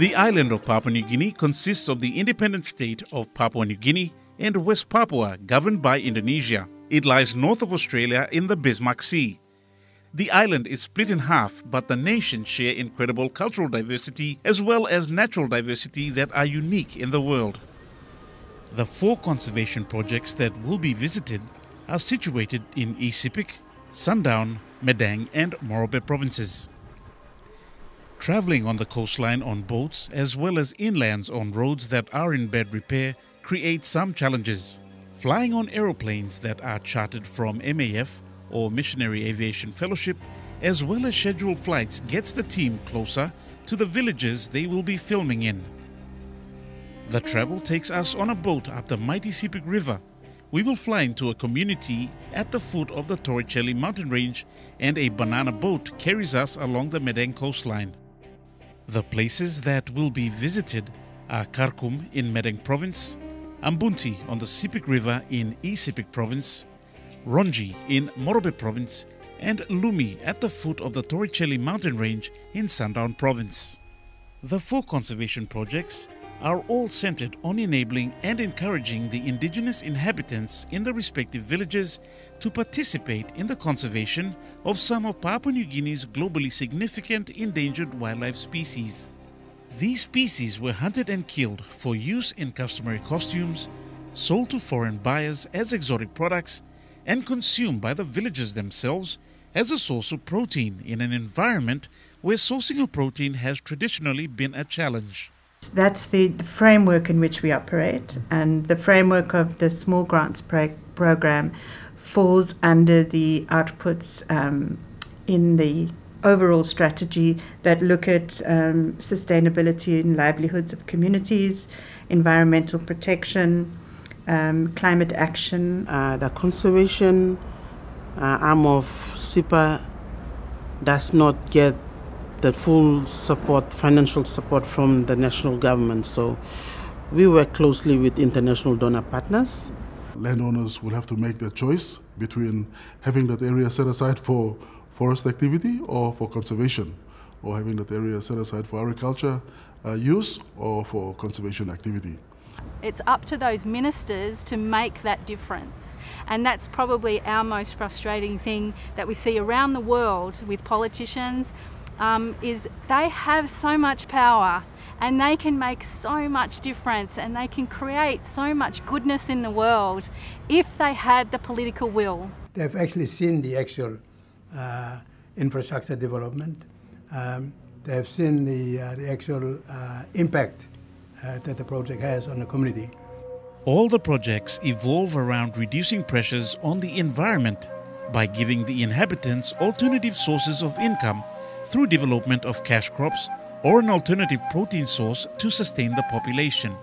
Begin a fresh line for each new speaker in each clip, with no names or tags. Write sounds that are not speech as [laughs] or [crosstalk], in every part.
The island of Papua New Guinea consists of the independent state of Papua New Guinea and West Papua, governed by Indonesia. It lies north of Australia in the Bismarck Sea. The island is split in half, but the nations share incredible cultural diversity as well as natural diversity that are unique in the world. The four conservation projects that will be visited are situated in Sepik, Sandaun, Madang, and Morobe provinces. Traveling on the coastline on boats as well as inlands on roads that are in bad repair creates some challenges. Flying on aeroplanes that are chartered from MAF or Missionary Aviation Fellowship as well as scheduled flights gets the team closer to the villages they will be filming in. The travel takes us on a boat up the mighty Sepik River we will fly into a community at the foot of the Torricelli mountain range and a banana boat carries us along the Madang coastline. The places that will be visited are Karkum in Madang province, Ambunti on the Sepik River in East Sepik province, Ronji in Morobe province, and Lumi at the foot of the Torricelli mountain range in Sandaun province. The four conservation projects are all centered on enabling and encouraging the indigenous inhabitants in the respective villages to participate in the conservation of some of Papua New Guinea's globally significant endangered wildlife species. These species were hunted and killed for use in customary costumes, sold to foreign buyers as exotic products, and consumed by the villagers themselves as a source of protein in an environment where sourcing of protein has traditionally been a challenge.
That's the, the, framework in which we operate, and the framework of the small grants pro- program falls under the outputs um, in the overall strategy that look at um, sustainability and livelihoods of communities, environmental protection, um, climate action.
Uh, the conservation uh, arm of CEPA does not get the full support, financial support from the national government. So we work closely with international donor partners.
Landowners will have to make their choice between having that area set aside for forest activity or for conservation, or having that area set aside for agriculture uh, use or for conservation activity.
It's up to those ministers to make that difference. And that's probably our most frustrating thing that we see around the world with politicians um, is they have so much power and they can make so much difference and they can create so much goodness in the world if they had the political will.
They've actually seen the actual uh, infrastructure development. Um, they've seen the, uh, the actual uh, impact uh, that the project has on the community.
All the projects evolve around reducing pressures on the environment by giving the inhabitants alternative sources of income through development of cash crops or an alternative protein source to sustain the population.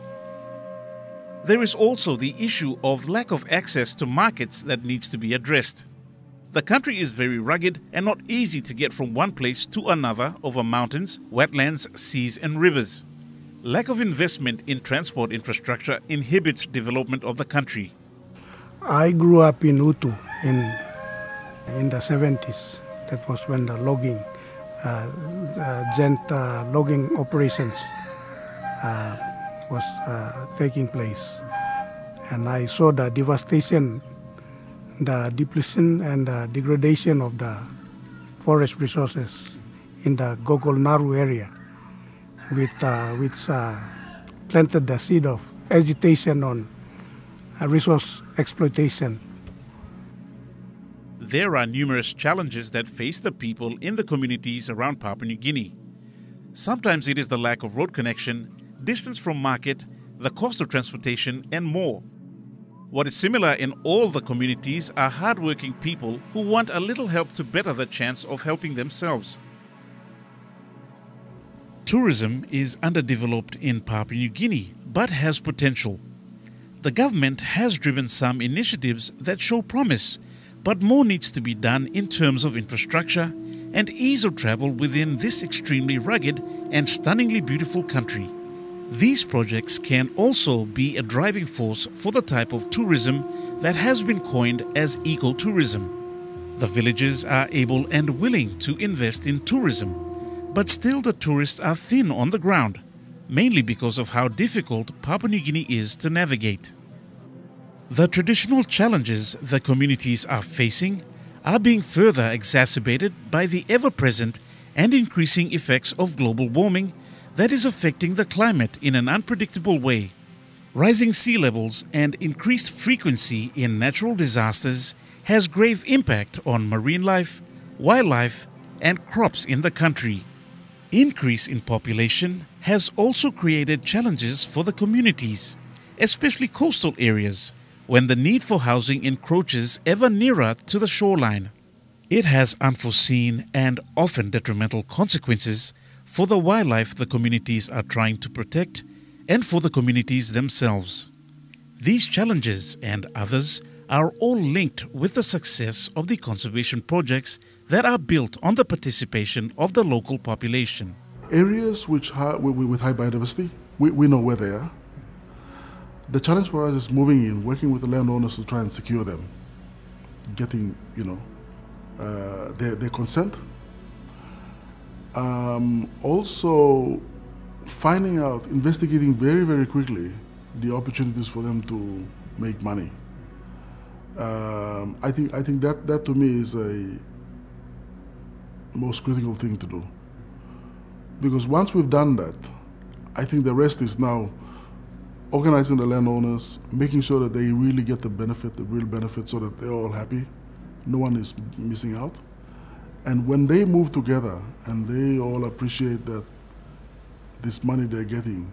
There is also the issue of lack of access to markets that needs to be addressed. The country is very rugged and not easy to get from one place to another over mountains, wetlands, seas, and rivers. Lack of investment in transport infrastructure inhibits development of the country.
I grew up in Utu in, in the 70s. That was when the logging uh, uh, uh, logging operations was taking place. And I saw the devastation, the depletion and the degradation of the forest resources in the Gogol Naru area, with, which planted the seed of agitation on resource exploitation
there are numerous challenges that face the people in the communities around Papua New Guinea. Sometimes it is the lack of road connection, distance from market, the cost of transportation, and more. What is similar in all the communities are hardworking people who want a little help to better the chance of helping themselves. Tourism is underdeveloped in Papua New Guinea but has potential. The government has driven some initiatives that show promise but more needs to be done in terms of infrastructure and ease of travel within this extremely rugged and stunningly beautiful country. These projects can also be a driving force for the type of tourism that has been coined as ecotourism. The villages are able and willing to invest in tourism, but still the tourists are thin on the ground. mainly because of how difficult Papua New Guinea is to navigate. The traditional challenges the communities are facing are being further exacerbated by the ever present and increasing effects of global warming that is affecting the climate in an unpredictable way. Rising sea levels and increased frequency in natural disasters has grave impact on marine life, wildlife, and crops in the country. Increase in population has also created challenges for the communities, especially coastal areas, when the need for housing encroaches ever nearer to the shoreline. It has unforeseen and often detrimental consequences for the wildlife the communities are trying to protect and for the communities themselves. These challenges and others are all linked with the success of the conservation projects that are built on the participation of the local population.
Areas which ha- with high biodiversity, we, we know where they are. The challenge for us is moving in, working with the landowners to try and secure them, getting, you know, uh, their, their consent. Um, also, finding out, investigating very, very quickly the opportunities for them to make money. Um, I think I think that that to me is a most critical thing to do. Because once we've done that, I think the rest is now organizing the landowners, making sure that they really get the benefit, the real benefit, so that they're all happy, no one is missing out. And when they move together and they all appreciate that this money they're getting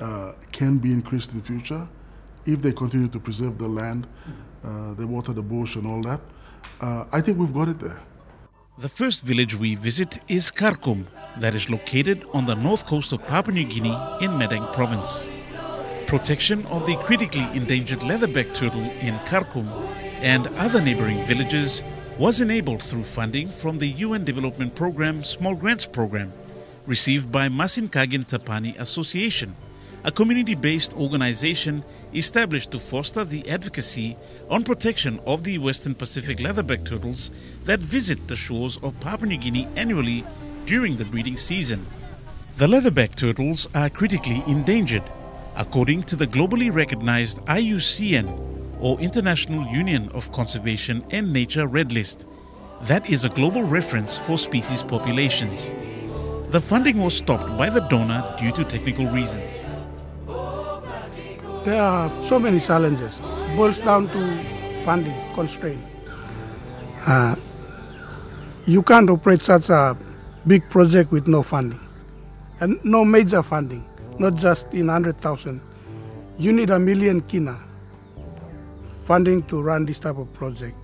uh, can be increased in the future, if they continue to preserve the land, uh, the water, the bush, and all that, uh, I think we've got it there.
The first village we visit is Karkum, that is located on the north coast of Papua New Guinea in Madang province. Protection of the critically endangered leatherback turtle in Karkum and other neighboring villages was enabled through funding from the UN Development Program Small Grants Program, received by Masin Kagin Tapani Association, a community-based organization established to foster the advocacy on protection of the Western Pacific leatherback turtles that visit the shores of Papua New Guinea annually during the breeding season. The leatherback turtles are critically endangered, according to the globally recognized IUCN, or International Union of Conservation and Nature Red List. That is a global reference for species populations. The funding was stopped by the donor due to technical reasons.
There are so many challenges. It boils down to funding constraint. Uh, you can't operate such a big project with no funding and no major funding, not just in 100,000. You need a million kina funding to run this type of project.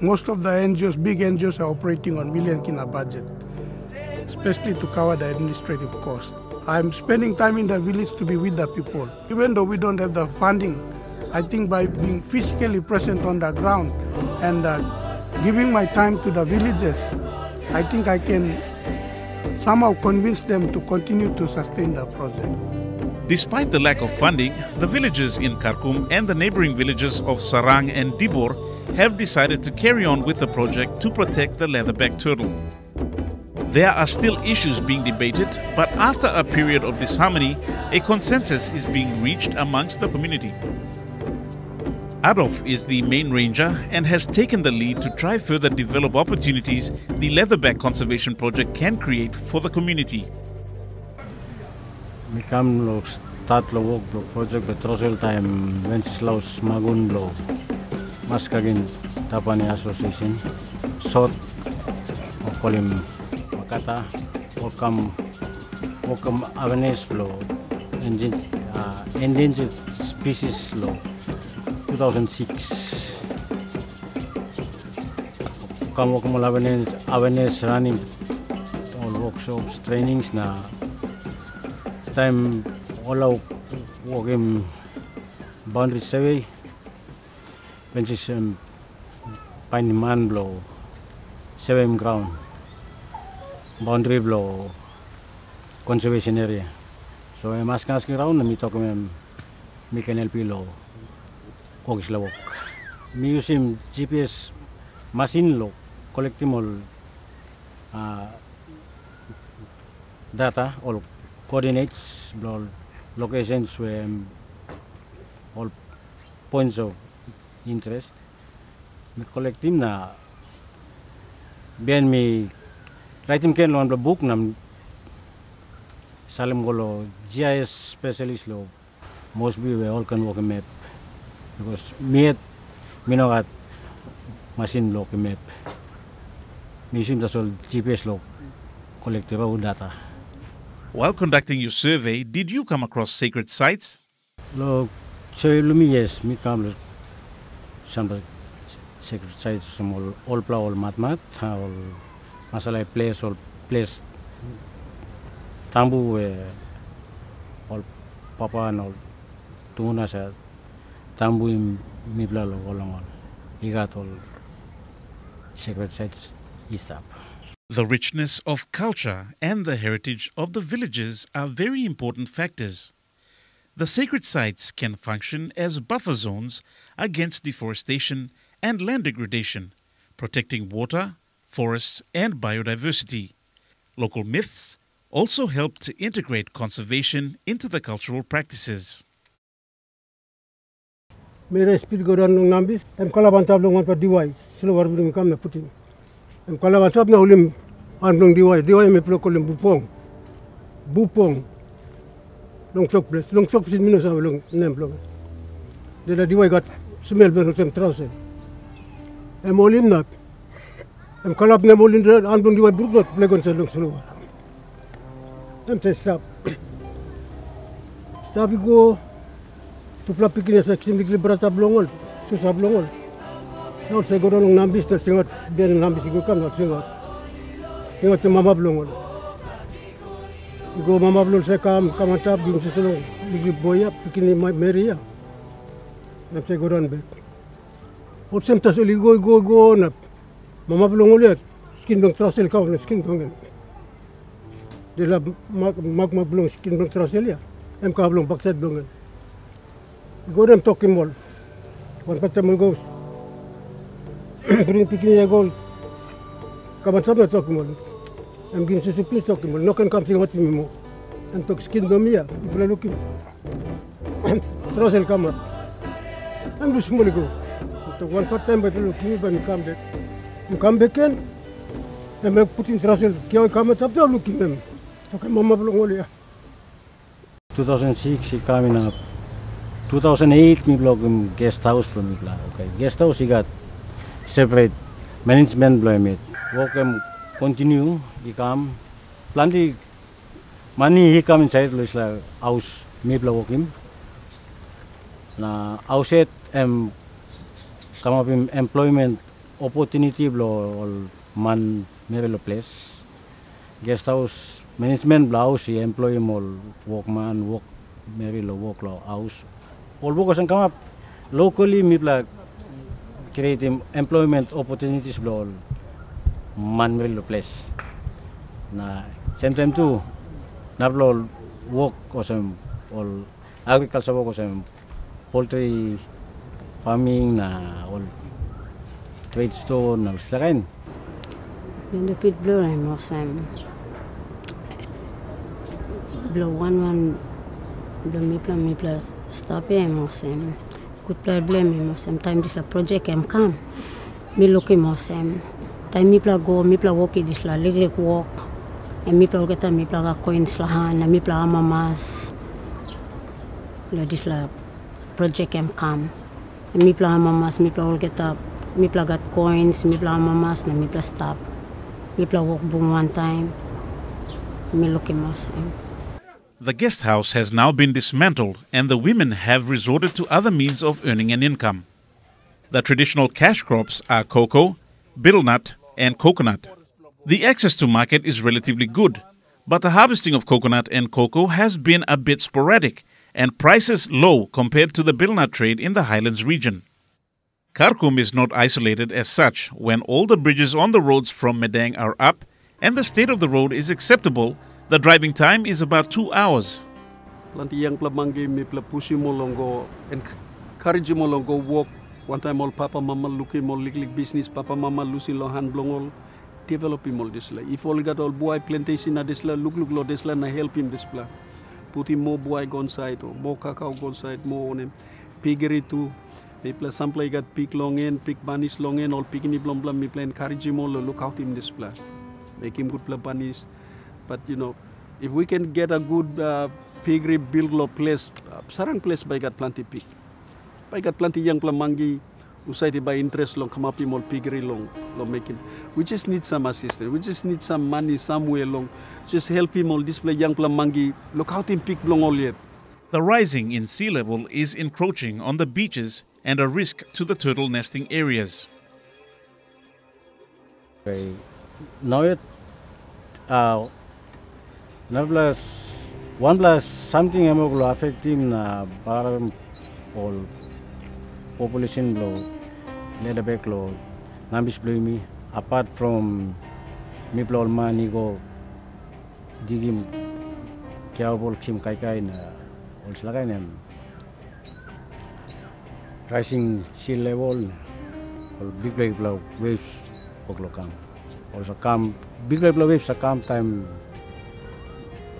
Most of the NGOs, big NGOs, are operating on million kina budget, especially to cover the administrative cost. I'm spending time in the village to be with the people. Even though we don't have the funding, I think by being physically present on the ground and uh, giving my time to the villagers, I think I can somehow convince them to continue to sustain the project.
Despite the lack of funding, the villagers in Karkum and the neighboring villages of Sarang and Dibor have decided to carry on with the project to protect the leatherback turtle. There are still issues being debated, but after a period of disharmony, a consensus is being reached amongst the community. Adolf is the main ranger and has taken the lead to try further develop opportunities the Leatherback Conservation Project can create for the community.
Mikam lo start lo work lo project betrosel time. Wenceslaus Magun lo Maskagin Tapani Association. Short, call him kata welcome welcome awareness law endangered, species law 2006 welcome welcome awareness awareness running all workshops trainings na time wala walking boundary survey when is um, pine man blow seven ground. Boundary blow conservation area. So I'm asking asking around mi talk me mi canal pilo kog isla wok. Mi GPS machine lo all uh, data all coordinates all locations where um, all points of interest. Mi collect him na bien mi write him ken lo ang book nam salam golo GIS specialist lo must be we all can walk a map because me at me know at machine lo ke map mi sim ta sol GPS lo collect data.
While conducting your survey, did you come across sacred sites?
lo so yes kam lo some secret sites some all all pla all mat mat all masala place all place. Tambu eh, all papa and all tuna sa all secret sites istap
The richness of culture and the heritage of the villages are very important factors. The sacred sites can function as buffer zones against deforestation and land degradation, protecting water, forests, and biodiversity. Local myths also help to integrate conservation into the cultural practices.
Mere speed go down nung nambis. Em kalaban tab nung pa diwai. Silo war bring kam na putin. Em kalaban tab na ulim an nung diwai. Diwai me plo kolim bupong. Bupong. Nung sok place. Nung sok sin minus ang nung nem plo. Dela diwai gat smell ben tem trause. Em ulim na. Em kalap na ulim an nung diwai bruk not plegon sa nung silo. Em te stop. Sabi ko, tupla pikirnya saya kisim pikir berasa belongon susah belongon nol saya godong nambis dan singot dia nambis ikut kan nol singot singot cuma mama belongon Igo mama belum saya kam kam cap bing seselong bigi boya pikirnya ni meria ya. nap saya godong bet Ot sem tas oli goi goi go nap mama belum uliat skin dong trasel kau skin dong dia lah mak mak belum skin dong trasel ya. Em kau belum paksa dong Go them talking mall. One kata mo goes. Bring picking ya goal. Kaman sab na talking mall. Am gin susu please talking mall. No can come sing what me mo. And talk skin do mia. Ibla looking. Rosel kamar. Am just mo go. To one part time but looking when come back. You come back in. And I'm putting Rosel. Kaya kamar sab do looking them. Okay, mama belum ngoli ya.
2006 kami na 2008 mi blog um, guest house lo mi bla okay guest house igat separate management blo mit work um, continue ikam. Plan di mani hi kam inside lo isla house mi bla workim na outset em come up in employment opportunity blo all man merelo place. Guest house management bla house i employ all workman work merelo work lo house ang come up locally mi bla creating employment opportunities bla man merelo place. Na same time too na bla work some all agriculture work some poultry farming na all trade store na sila kain.
Benefit blow ay mo sam blow one one blow mi plan mi plus sam good player blame mo sam time this la project am come. Mi sam time mi pla go mi pla walk this la little walk. And mi pla get mi pla ga coins la han mi pla mamas la this la project am come. And mi pla mamas mi pla up. Mi pla coins mi pla mamas na mi pla stop. Mi pla walk boom one time. Mi look mo sam
The guest house has now been dismantled and the women have resorted to other means of earning an income. The traditional cash crops are cocoa, betel nut, and coconut. The access to market is relatively good, but the harvesting of coconut and cocoa has been a bit sporadic and prices low compared to the betelnut trade in the highlands region. Karkum is not isolated as such when all the bridges on the roads from Madang are up and the state of the road is acceptable. The driving time is about two hours.
Lanti yang plamangi mi pla pushi mo longo encourage mo walk one time all papa mama luki mo lik lik business papa mama lusi lo han blongol. If all got all boy plantation look look lo na help him pla. Put him more boy go side or more cacao go side more on him. Piggery too. Some play got pig long in, pig bunnies long in, all pig ni blom blom. Him all look out him pla. Make him good. But you know, if we can get a good uh, piggery build lo place, uh, sarang place by got plenty pig. By got plenty young plamangi usai di by interest long come up him all piggery long long make him. We just need some assistance. We just need some money somewhere long. Just help him all display young plamangi. Look out him pig long all yet.
The rising in sea level is encroaching on the beaches and a risk to the turtle nesting areas.
Now it uh, now plus one plus something am going affect him na parang all population lo let back lo nambis blow me. Apart from me blow money go digim kya bol chim kai kai na all sila kai na rising sea level na all big big blow waves paglo kam. Also come big big blow waves sa come time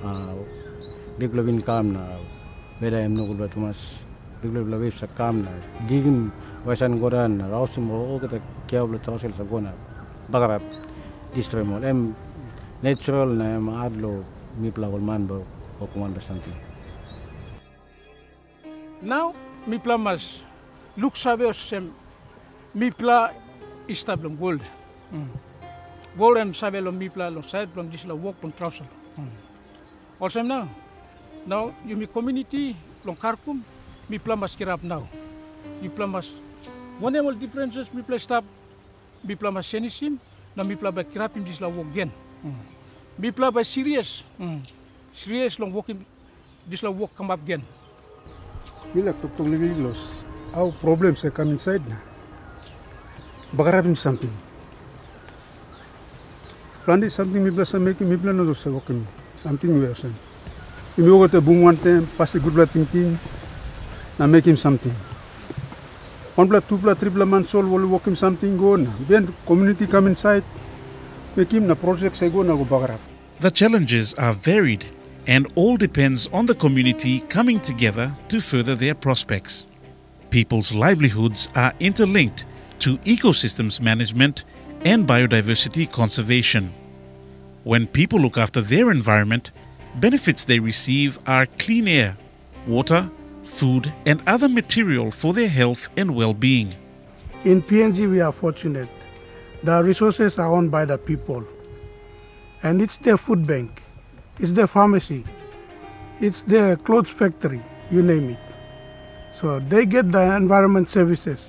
uh, big blow in kam na beda em no gulba tumas big blow blow waves sa kam na digim wasan goran na rausim o kita kya blow trosel sa gona bagarap destroy mo. Em natural na em adlo mi plagol man bo o kumanda something
Now, mi pla mas. Look sabe sem. Mi pla istablom gold. Mm. Gold em sabe lo mi pla lo side plom dis lo work plom trouser. Mm. Osem now. Now, you mi community long karkum mi pla mas kirap now. Mi pla mas one all differences mi pla stop mi pla mas senisim na mi pla ba kirapim dis lo work again. Mm. Mi pla ba serious. Mm. Serious long working dis lo work come up again.
Bila tuk-tuk living loss, our problems that come inside na. Bagarapin something. Planted something mi blasa making mi plan sa we are saying. Imi ogo te boom one time, pass a good blood thinking, make him something. One blood, two blood, three blood man soul will him something go na. Then community come inside, make him project say go go.
The challenges are varied and all depends on the community coming together to further their prospects. People's livelihoods are interlinked to ecosystems management and biodiversity conservation. When people look after their environment, benefits they receive are clean air, water, food, and other material for their health and well being.
In PNG, we are fortunate. The resources are owned by the people. And it's their food bank, it's their pharmacy, it's their clothes factory, you name it. So they get the environment services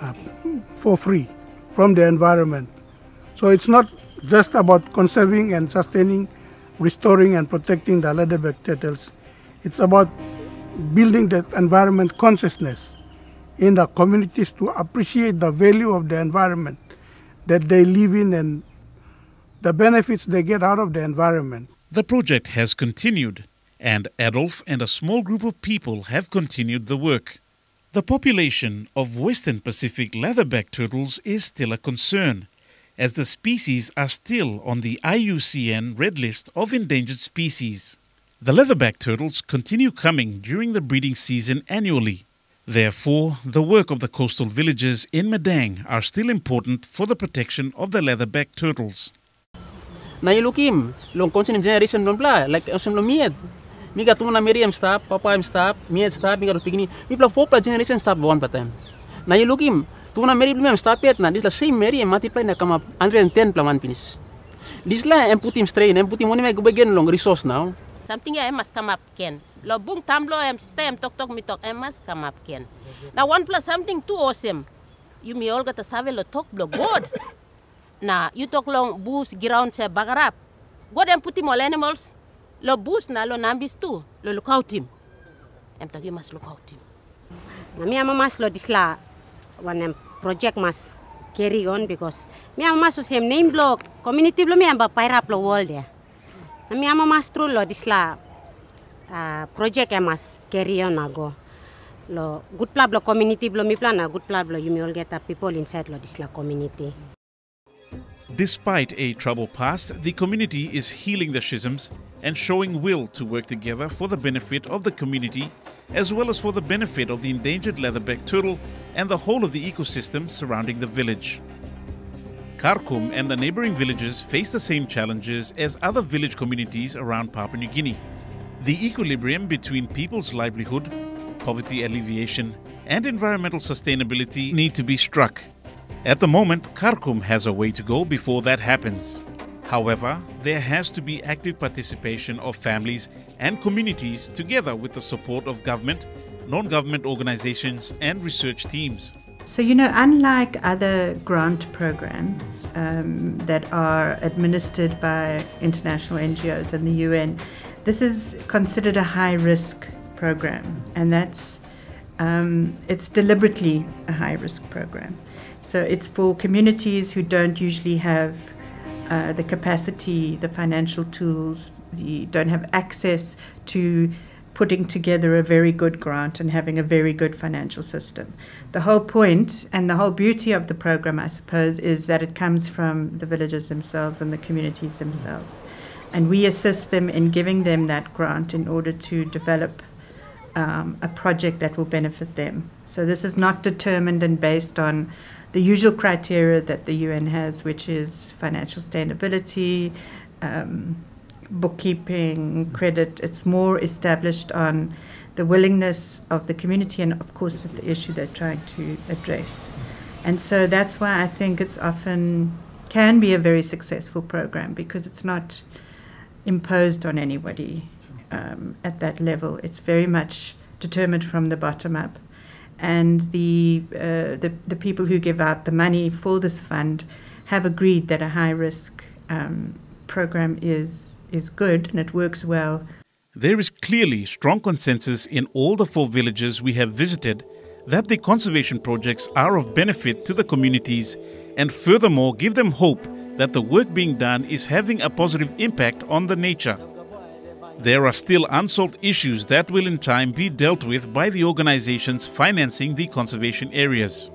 uh, for free from the environment. So it's not just about conserving and sustaining, restoring and protecting the leatherback turtles. It's about building that environment consciousness in the communities to appreciate the value of the environment that they live in and the benefits they get out of the environment.
The project has continued, and Adolf and a small group of people have continued the work. The population of Western Pacific leatherback turtles is still a concern, as the species are still on the IUCN Red List of Endangered Species. The leatherback turtles continue coming during the breeding season annually. Therefore, the work of the coastal villages in Madang are still important for the protection of the leatherback turtles.
na ilukim long constant generation long pla like osem lo miet mi ga tuna meriam stop papa am stop miet stop mi ga pigni mi pla four generation stop one patem na ilukim tuna meri blum stop yet na this la same meri multiply na come up 110 pla one finish this la em put him strain em put him one me go begin long resource now
something I must come up ken. Lo bung tamlo em stay em tok tok mi tok em must come up ken. Now one plus something too awesome. You me all got to save lo tok blo god. [laughs] Na you talk long boost ground se bagarap. God em put him all animals. Lo boost na lo nambis too. Lo look out him. Em tok you must look out him.
Na mi ama mas lo disla project mas carry on because ama name community blo amba world ya. Na ama mas true lo uh, project carry on ago. Lo good plan lo community blo plan good blo you all get people inside lo community.
Despite a troubled past, the community is healing the schisms and showing will to work together for the benefit of the community as well as for the benefit of the endangered leatherback turtle and the whole of the ecosystem surrounding the village. Karkum and the neighboring villages face the same challenges as other village communities around Papua New Guinea. The equilibrium between people's livelihood, poverty alleviation, and environmental sustainability need to be struck. At the moment, Karkum has a way to go before that happens. However, there has to be active participation of families and communities together with the support of government, non government organizations, and research teams.
So, you know, unlike other grant programs um, that are administered by international NGOs and the UN, this is considered a high risk program, and that's um, it's deliberately a high risk program. So, it's for communities who don't usually have uh, the capacity, the financial tools, the don't have access to putting together a very good grant and having a very good financial system. The whole point and the whole beauty of the program, I suppose, is that it comes from the villages themselves and the communities themselves. And we assist them in giving them that grant in order to develop um, a project that will benefit them. So this is not determined and based on the usual criteria that the UN has, which is financial sustainability, um, bookkeeping, credit. It's more established on the willingness of the community and, of course, the issue they're trying to address. And so that's why I think it's often can be a very successful program because it's not imposed on anybody um, at that level. It's very much determined from the bottom up. And the, uh, the, the people who give out the money for this fund have agreed that a high risk um, program is is good and it works well.
There is clearly strong consensus in all the four villages we have visited that the conservation projects are of benefit to the communities and furthermore give them hope that the work being done is having a positive impact on the nature. There are still unsolved issues that will in time be dealt with by the organizations financing the conservation areas.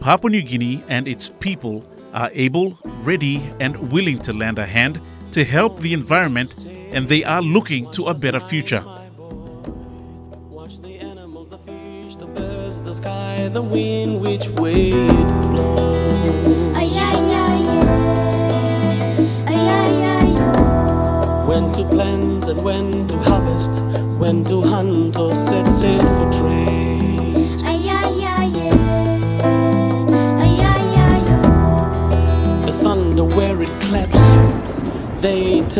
Papua New Guinea and its people are able, ready, and willing to lend a hand to help the environment and they are looking to a better future. the wind, which way it blows.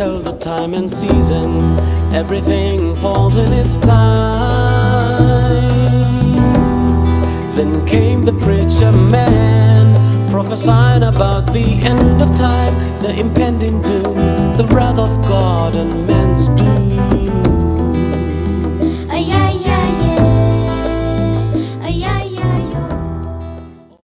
Tell the time and season, everything falls in its time. Then came the preacher man, prophesying about the end of time, the impending doom, the wrath of God and man.